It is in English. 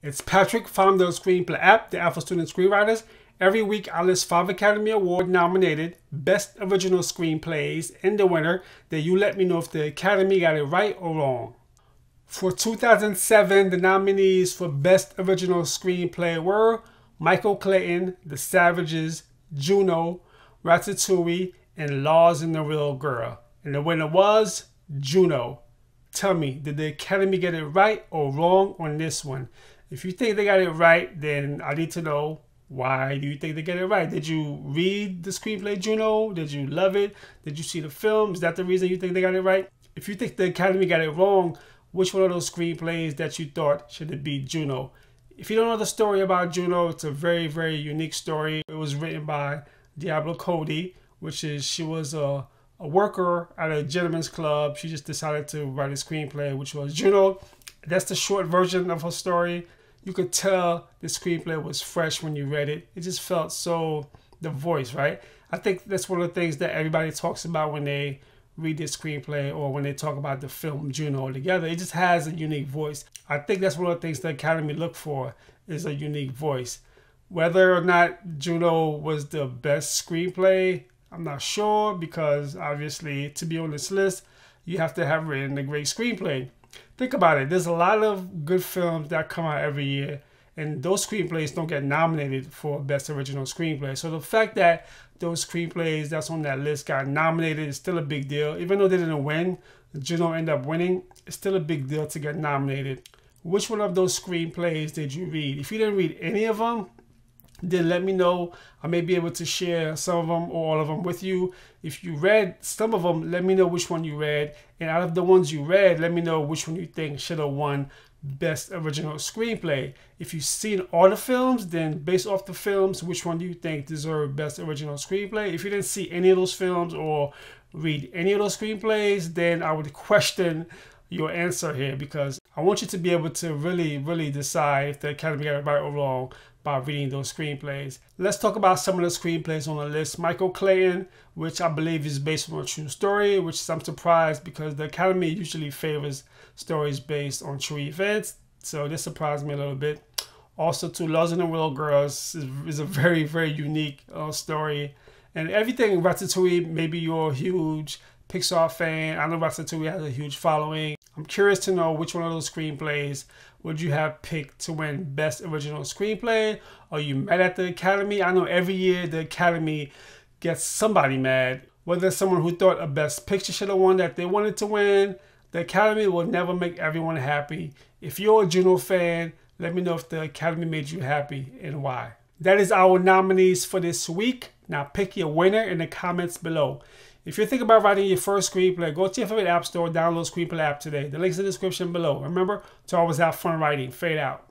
It's Patrick, from the Screenplay app, the Alpha Student Screenwriters. Every week I list five Academy Award nominated Best Original Screenplays and the winner. Then you let me know if the Academy got it right or wrong. For 2007, the nominees for Best Original Screenplay were Michael Clayton, The Savages, Juno, Ratatouille, and Lars and the Real Girl. And the winner was Juno. Tell me, did the Academy get it right or wrong on this one? If you think they got it right, then I need to know why do you think they get it right? Did you read the screenplay Juno? Did you love it? Did you see the film? Is that the reason you think they got it right? If you think the Academy got it wrong, which one of those screenplays that you thought should it be Juno? If you don't know the story about Juno, it's a very, very unique story. It was written by Diablo Cody, which is she was a, a worker at a gentleman's club. She just decided to write a screenplay, which was Juno. That's the short version of her story you could tell the screenplay was fresh when you read it. It just felt so the voice, right? I think that's one of the things that everybody talks about when they read this screenplay or when they talk about the film Juno together. It just has a unique voice. I think that's one of the things the Academy look for is a unique voice. Whether or not Juno was the best screenplay, I'm not sure because obviously to be on this list, you have to have written a great screenplay think about it. There's a lot of good films that come out every year, and those screenplays don't get nominated for Best Original Screenplay. So the fact that those screenplays that's on that list got nominated is still a big deal. Even though they didn't win, Juno ended up winning. It's still a big deal to get nominated. Which one of those screenplays did you read? If you didn't read any of them, then let me know. I may be able to share some of them or all of them with you. If you read some of them, let me know which one you read. And out of the ones you read, let me know which one you think should have won Best Original Screenplay. If you've seen all the films, then based off the films, which one do you think deserve Best Original Screenplay? If you didn't see any of those films or read any of those screenplays, then I would question your answer here because I want you to be able to really, really decide if the Academy got it right or wrong by reading those screenplays. Let's talk about some of the screenplays on the list. Michael Clayton, which I believe is based on a true story, which I'm surprised because the Academy usually favors stories based on true events. So this surprised me a little bit. Also, to Lars and the Real Girls is, is, a very, very unique uh, story. And everything Ratatouille, maybe you're a huge Pixar fan. I know Ratatouille has a huge following. I'm curious to know which one of those screenplays would you have picked to win Best Original Screenplay? Are you mad at the Academy? I know every year the Academy gets somebody mad. Whether someone who thought a Best Picture should have won that they wanted to win, the Academy will never make everyone happy. If you're a Juno fan, let me know if the Academy made you happy and why. That is our nominees for this week. Now pick your winner in the comments below. If you're thinking about writing your first screenplay, go to your favorite app store, download Screenplay app today. The link's in the description below. Remember to always have fun writing. Fade out.